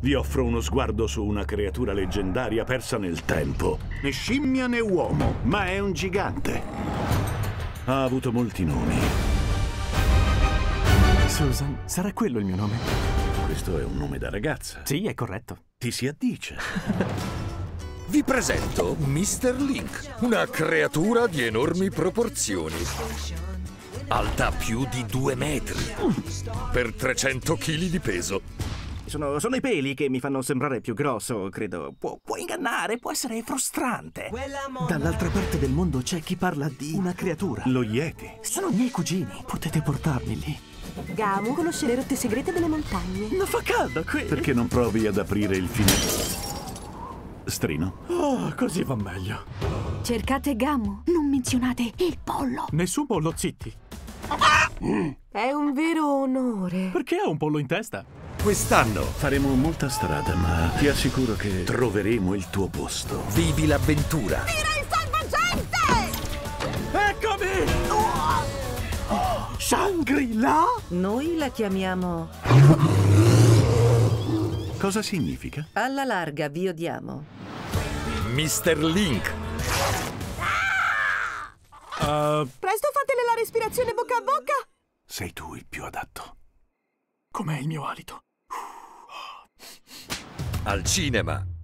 Vi offro uno sguardo su una creatura leggendaria persa nel tempo. Né scimmia né uomo, ma è un gigante. Ha avuto molti nomi. Susan, sarà quello il mio nome? Questo è un nome da ragazza. Sì, è corretto. Ti si addice. Vi presento Mr. Link, una creatura di enormi proporzioni. Alta più di due metri. Per 300 kg di peso. Sono, sono i peli che mi fanno sembrare più grosso, credo. Può, può ingannare, può essere frustrante. Dall'altra parte del mondo c'è chi parla di una creatura. Lo Yeti. Sono miei cugini, potete portarmi lì. Gamu conosce le rotte segrete delle montagne. Ma fa caldo qui. Perché non provi ad aprire il finestrino? Oh, così va meglio. Cercate Gamu, non menzionate il pollo. Nessun pollo zitti. È un vero onore. Perché ha un pollo in testa? Quest'anno Faremo molta strada, ma ti assicuro che troveremo il tuo posto. vivi l'avventura. Eccomi! Shangri-La? Noi la chiamiamo Cosa significa? alla larga vi odiamo. Mr. Link, Presto fatele la respirazione bocca a bocca. Sei tu il più adatto. Com'è il mio alito? Al cinema.